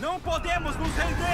Não podemos nos render!